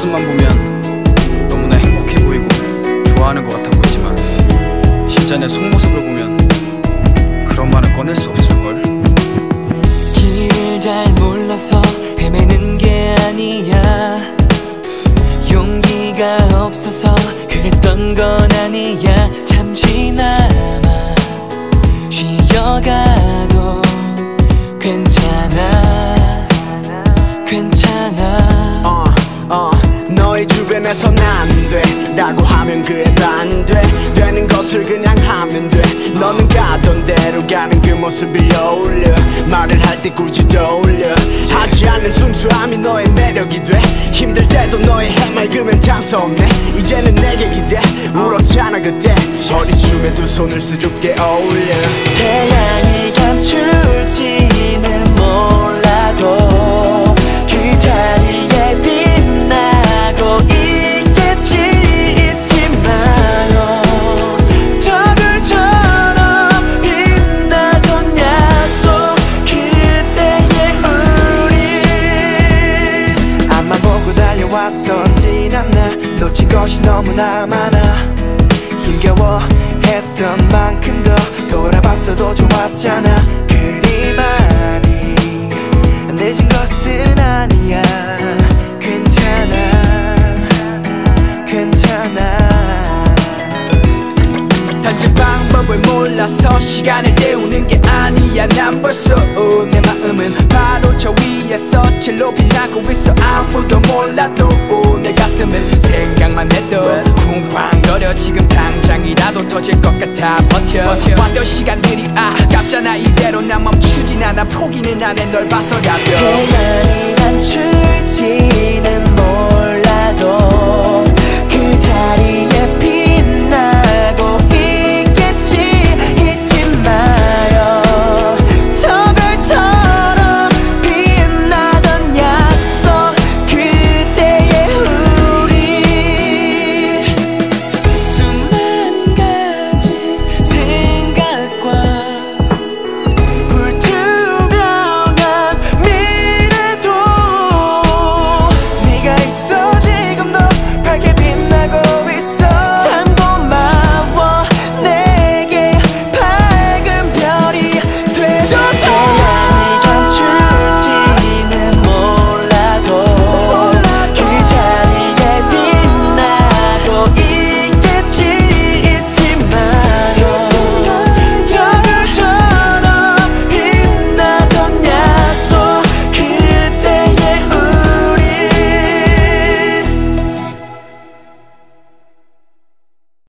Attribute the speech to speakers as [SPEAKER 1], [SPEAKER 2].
[SPEAKER 1] 모습만 보면 너무나 행복해 보이고 좋아하는 것 같아 보이지만 진짜 내 속모습을 보면 그런 말은 꺼낼 수 없을걸.
[SPEAKER 2] 길을 잘 몰라서 헤매는 게 아니야. 용기가 없어서 그랬던 건 아니야. 잠시나마 쉬어가
[SPEAKER 3] 주변에선 안돼. 라고 하면 그래도 안돼. 되는 것을 그냥 하면 돼. 너는 가던 대로 가는 그 모습이 어울려. 말을 할 때 굳이 떠올려. 하지 않는 순수함이 너의 매력이 돼. 힘들 때도 너의 해맑으면 장사 없네. 이제는 내게 기대. 울었잖아 그때. 어디 춤에 두 손을 수줍게 어울려
[SPEAKER 2] 달려왔던 지난 날 놓친
[SPEAKER 4] 것이 너무나 많아
[SPEAKER 2] 힘겨워했던 만큼
[SPEAKER 4] 더
[SPEAKER 2] 돌아봤어도 좋았잖아
[SPEAKER 4] 그리 많이 늦은 것은 아니야 괜찮아
[SPEAKER 2] 괜찮아
[SPEAKER 5] 단지 방법을 몰라서 시간을 때우는 게 아니야 난 벌써 칠로 빛나고 있어. 아무도 몰라도 어, 내 가슴은 생각만 해도 쿵쾅거려. 지금 당장이라도 터질 것 같아. 버텨, 왔던 시간들이 아깝잖아. 이대로 난 멈추진 않아. 포기는 안 해. 널 태양이 감출지는